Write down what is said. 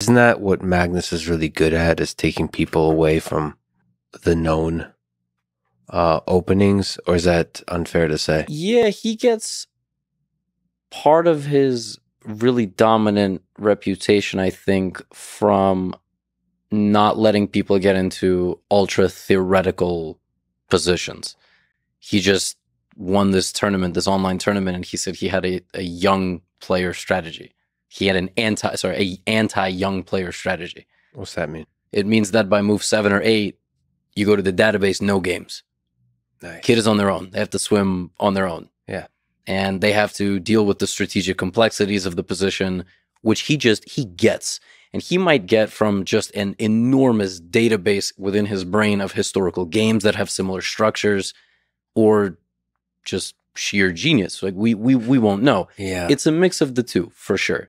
Isn't that what Magnus is really good at? Is taking people away from the known uh, openings, or is that unfair to say? Yeah, he gets part of his really dominant reputation, I think, from not letting people get into ultra theoretical positions. He just won this tournament, this online tournament, and he said he had a, a young player strategy. He had an anti sorry, a anti young player strategy. What's that mean? It means that by move seven or eight, you go to the database, no games. Nice. Kid is on their own. They have to swim on their own. Yeah. And they have to deal with the strategic complexities of the position, which he just he gets. And he might get from just an enormous database within his brain of historical games that have similar structures or just sheer genius. Like we we we won't know. Yeah. It's a mix of the two for sure.